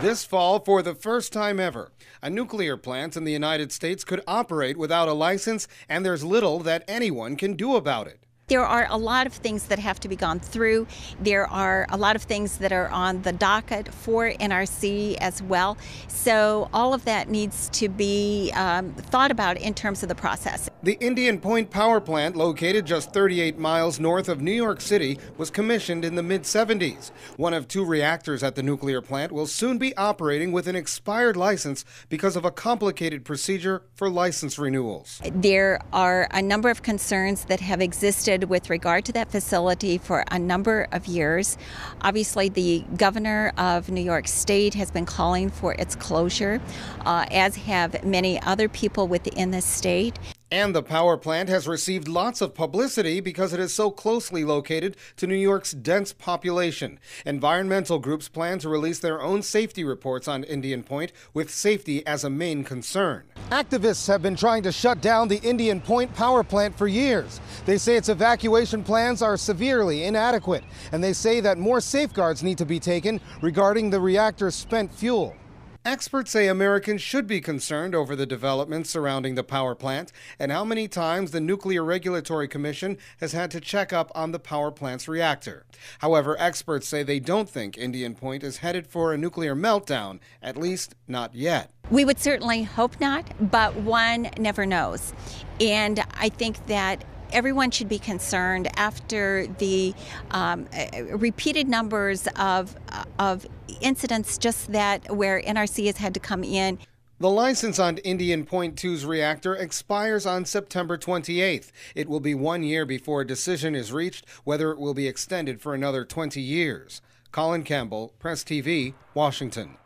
This fall, for the first time ever, a nuclear plant in the United States could operate without a license, and there's little that anyone can do about it. There are a lot of things that have to be gone through. There are a lot of things that are on the docket for NRC as well. So all of that needs to be um, thought about in terms of the process. The Indian Point Power Plant, located just 38 miles north of New York City, was commissioned in the mid 70s. One of two reactors at the nuclear plant will soon be operating with an expired license because of a complicated procedure for license renewals. There are a number of concerns that have existed with regard to that facility for a number of years. Obviously, the governor of New York State has been calling for its closure, uh, as have many other people within the state. And the power plant has received lots of publicity because it is so closely located to New York's dense population. Environmental groups plan to release their own safety reports on Indian Point, with safety as a main concern. Activists have been trying to shut down the Indian Point power plant for years. They say its evacuation plans are severely inadequate, and they say that more safeguards need to be taken regarding the reactor's spent fuel. Experts say Americans should be concerned over the developments surrounding the power plant and how many times the Nuclear Regulatory Commission has had to check up on the power plant's reactor. However, experts say they don't think Indian Point is headed for a nuclear meltdown, at least not yet. We would certainly hope not, but one never knows. And I think that everyone should be concerned after the um, uh, repeated numbers of, uh, of incidents just that where NRC has had to come in. The license on Indian Point 2's reactor expires on September 28th. It will be one year before a decision is reached whether it will be extended for another 20 years. Colin Campbell, Press TV, Washington.